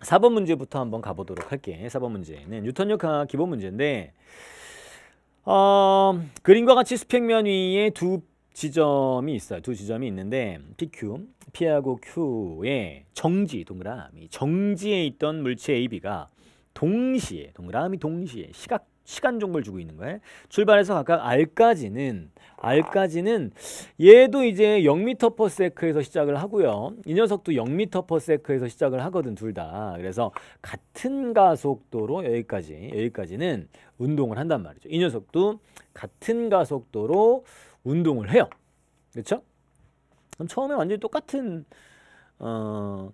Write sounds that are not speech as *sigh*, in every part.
4번 문제부터 한번 가보도록 할게. 4번 문제는 뉴턴력학 기본 문제인데 어, 그림과 같이 수평면 위에 두 지점이 있어요. 두 지점이 있는데 PQ, P하고 Q의 정지 동그라미 정지에 있던 물체 AB가 동시에 동그라미 동시에 시각 시간 정보를 주고 있는 거예요. 출발해서 각각 R까지는 R까지는 얘도 이제 0m/s에서 시작을 하고요. 이 녀석도 0m/s에서 시작을 하거든 둘 다. 그래서 같은 가속도로 여기까지 여기까지는 운동을 한단 말이죠. 이 녀석도 같은 가속도로 운동을 해요. 그렇죠? 그럼 처음에 완전히 똑같은 어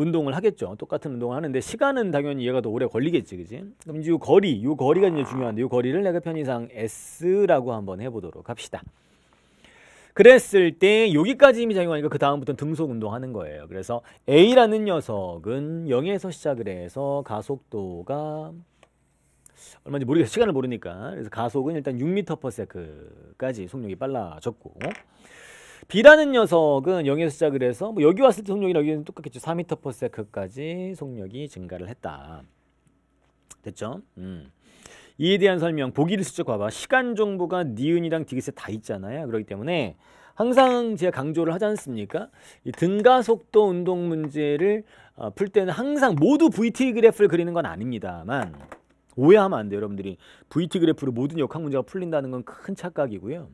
운동을 하겠죠. 똑같은 운동을 하는데 시간은 당연히 얘가 더 오래 걸리겠지, 그지? 그럼 이제 이 거리, 이 거리가 이제 중요한데 이 거리를 내가 편의상 S라고 한번 해보도록 합시다. 그랬을 때 여기까지 이미 작용하니까 그 다음부터는 등속 운동하는 거예요. 그래서 A라는 녀석은 0에서 시작을 해서 가속도가 얼마인지 모르겠어 시간을 모르니까 그래서 가속은 일단 6m/s까지 속력이 빨라졌고 B라는 녀석은 0에서 시작을 해서 뭐 여기 왔을 때 속력이랑 여기는 똑같겠죠. 4m/s까지 속력이 증가를 했다. 됐죠? 음. 이에 대한 설명 보기를 슬쩍 봐봐. 시간 정보가 니은이랑 디귿에 다 있잖아요. 그렇기 때문에 항상 제가 강조를 하지 않습니까? 이 등가속도 운동 문제를 어, 풀 때는 항상 모두 VT 그래프를 그리는 건 아닙니다만 오해하면 안 돼요. 여러분들이 VT 그래프로 모든 역학 문제가 풀린다는 건 큰 착각이고요.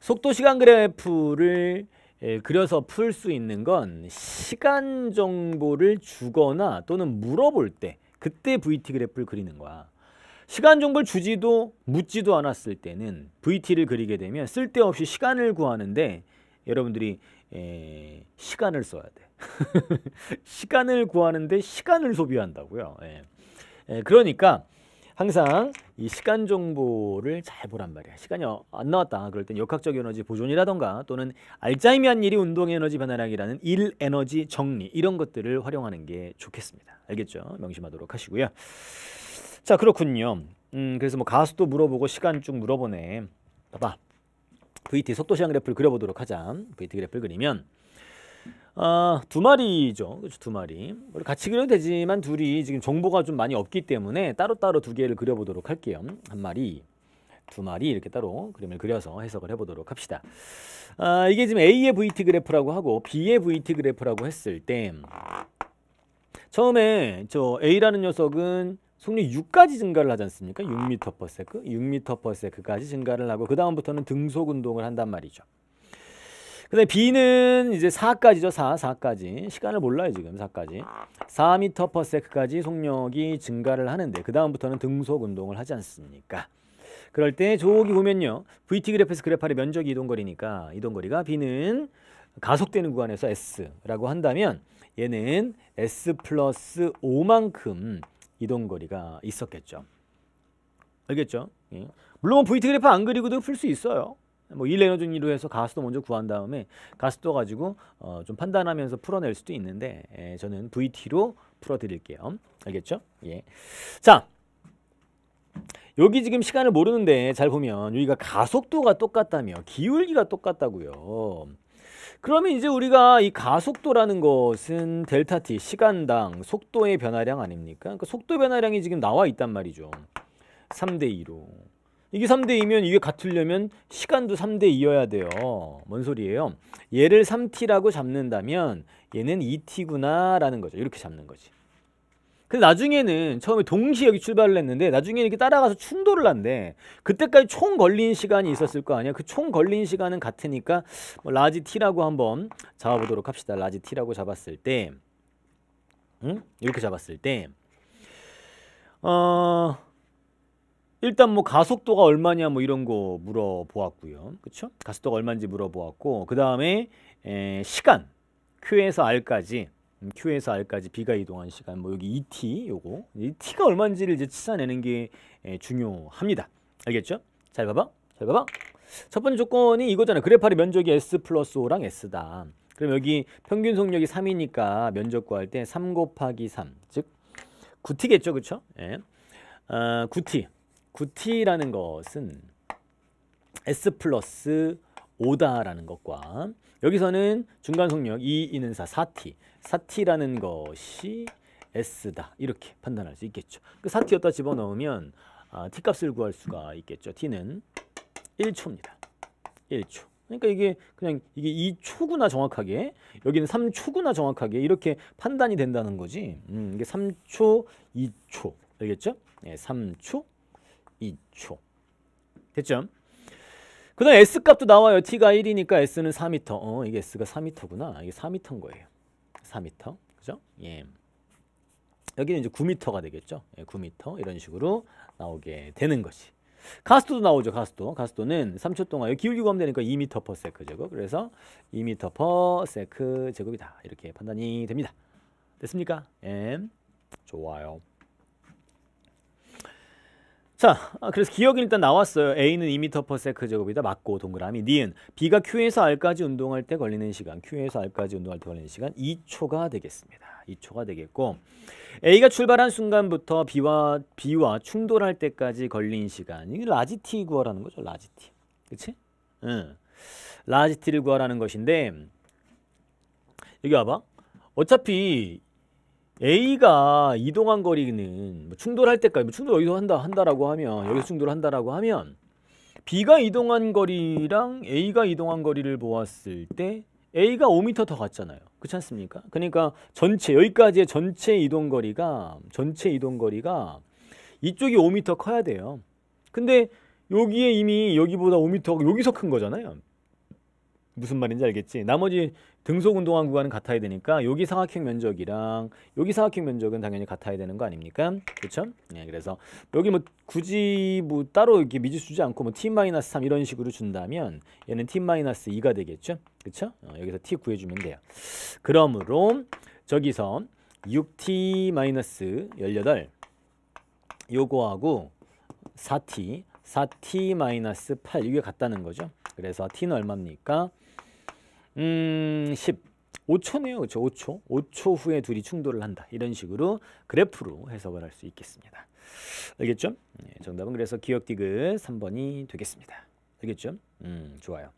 속도 시간 그래프를 예, 그려서 풀 수 있는 건 시간 정보를 주거나 또는 물어볼 때 그때 VT 그래프를 그리는 거야. 시간 정보를 주지도 묻지도 않았을 때는 VT를 그리게 되면 쓸데없이 시간을 구하는데 여러분들이 에, 예, 시간을 써야 돼. *laughs* 시간을 구하는데 시간을 소비한다고요. 예. 예, 그러니까 항상 이 시간 정보를 잘 보란 말이야. 시간이 안 나왔다. 그럴 땐 역학적 에너지 보존이라던가 또는 알자이미한 일이 운동 에너지 변화량이라는 일 에너지 정리 이런 것들을 활용하는 게 좋겠습니다. 알겠죠? 명심하도록 하시고요. 자 그렇군요. 음 그래서 뭐 가수도 물어보고 시간 쭉 물어보네. 봐봐. VT 속도 시간 그래프를 그려보도록 하자. VT 그래프를 그리면 아, 두 마리죠. 그렇죠. 두 마리. 같이 그려도 되지만 둘이 지금 정보가 좀 많이 없기 때문에 따로따로 두 개를 그려보도록 할게요. 한 마리, 두 마리 이렇게 따로 그림을 그려서 해석을 해보도록 합시다. 아, 이게 지금 A의 VT 그래프라고 하고 B의 VT 그래프라고 했을 때 처음에 저 A라는 녀석은 속력 6까지 증가를 하지 않습니까? 6m/s, 6m/s까지 증가를 하고 그 다음부터는 등속 운동을 한단 말이죠. 근데 B는 이제 4까지죠. 4, 4까지. 시간을 몰라요, 지금. 4까지. 4m per sec까지 속력이 증가를 하는데 그 다음부터는 등속 운동을 하지 않습니까? 그럴 때 저기 보면요. VT 그래프에서 그래파의 면적이 이동거리니까 이동거리가 B는 가속되는 구간에서 S라고 한다면 얘는 S 플러스 5만큼 이동거리가 있었겠죠. 알겠죠? 예. 물론 VT 그래프 안 그리고도 풀 수 있어요. 뭐1 에너지로 해서 가수도 먼저 구한 다음에 가수도 가지고 어, 좀 판단하면서 풀어낼 수도 있는데 예, 저는 VT로 풀어드릴게요. 알겠죠? 예. 자, 여기 지금 시간을 모르는데 잘 보면 여기가 가속도가 똑같다며 기울기가 똑같다고요. 그러면 이제 우리가 이 가속도라는 것은 델타 t 시간당 속도의 변화량 아닙니까? 그러니까 속도 변화량이 지금 나와 있단 말이죠. 3대 2로. 이게 3대 2면 이게 같으려면 시간도 3대 2여야 돼요. 뭔 소리예요? 얘를 3t라고 잡는다면 얘는 2t구나 라는 거죠. 이렇게 잡는 거지. 근데 나중에는 처음에 동시에 여기 출발을 했는데 나중에 이렇게 따라가서 충돌을 한대. 그때까지 총 걸린 시간이 있었을 거 아니야. 그 총 걸린 시간은 같으니까 뭐 large t라고 한번 잡아보도록 합시다. large t라고 잡았을 때 응? 이렇게 잡았을 때 어... 일단 뭐 가속도가 얼마냐 뭐 이런 거 물어보았고요. 그쵸? 가속도가 얼마인지 물어보았고 그 다음에 시간 Q에서 R까지 음, Q에서 R까지 B가 이동한 시간 뭐 여기 ET 요거 이 T가 얼마인지를 이제 치사내는 게 에, 중요합니다. 알겠죠? 잘 봐봐. 잘 봐봐. 첫 번째 조건이 이거잖아. 그래파의 면적이 S 플러스 5랑 S다. 그럼 여기 평균 속력이 3이니까 면적 구할 때 3 곱하기 3. 즉 9T겠죠. 그쵸? 예. 어, 9T. 9t라는 것은 s 플러스 5다라는 것과 여기서는 중간 속력 2, 2는 4, 4t 4t라는 것이 s다 이렇게 판단할 수 있겠죠. 그 4t였다 집어넣으면 아, t 값을 구할 수가 있겠죠. t는 1초입니다. 1초. 그러니까 이게 그냥 이게 2초구나 정확하게 여기는 3초구나 정확하게 이렇게 판단이 된다는 거지. 음, 이게 3초, 2초 알겠죠? 네, 3초, 2초 됐죠? 그 다음 s 값도 나와요. t가 1이니까 s는 4m. 어, 이게 s가 4m구나. 이게 4m인 거예요. 4m. 그죠? 예. 여기는 이제 9m가 되겠죠. 예, 9m 이런 식으로 나오게 되는 것이. 가스도도 나오죠. 가스도. 가스도는 3초 동안 기울기고 하면 되니까 2m per sec 제곱. 그래서 2m per sec 제곱이다. 이렇게 판단이 됩니다. 됐습니까? 예. 좋아요. 자, 아, 그래서 기억이 일단 나왔어요. A는 2m per sec 제곱이다. 맞고 동그라미. 니은 B가 Q에서 R까지 운동할 때 걸리는 시간, Q에서 R까지 운동할 때 걸리는 시간 2초가 되겠습니다. 2초가 되겠고 A가 출발한 순간부터 B와 B와 충돌할 때까지 걸린 시간. 이게 large T 구하라는 거죠. large T. 그렇지? 응. large T를 구하라는 것인데 여기 와봐. 어차피 A가 이동한 거리는 뭐 충돌할 때까지 뭐 충돌 여기서 한다 한다라고 하면 여기서 충돌한다라고 하면 B가 이동한 거리랑 A가 이동한 거리를 보았을 때 A가 5m 더 갔잖아요. 그렇지 않습니까? 그러니까 전체 여기까지의 전체 이동 거리가 전체 이동 거리가 이쪽이 5m 커야 돼요. 근데 여기에 이미 여기보다 5m 여기서 큰 거잖아요. 무슨 말인지 알겠지? 나머지 등속 운동한 구간은 같아야 되니까 여기 사각형 면적이랑 여기 사각형 면적은 당연히 같아야 되는 거 아닙니까? 그렇죠? 네, 그래서 여기 뭐 굳이 뭐 따로 이렇게 미지 주지 않고 뭐 t-3 이런 식으로 준다면 얘는 t-2가 되겠죠? 그렇죠? 어, 여기서 t 구해 주면 돼요. 그러므로 저기서 6t-18 요거하고 4t 4t-8 이게 같다는 거죠. 그래서 t는 얼마입니까? 음, 10. 5초네요. 그렇죠? 5초. 5초 후에 둘이 충돌을 한다. 이런 식으로 그래프로 해석을 할 수 있겠습니다. 알겠죠? 네, 정답은 그래서 기억 디귿 3번이 되겠습니다. 알겠죠? 음, 좋아요.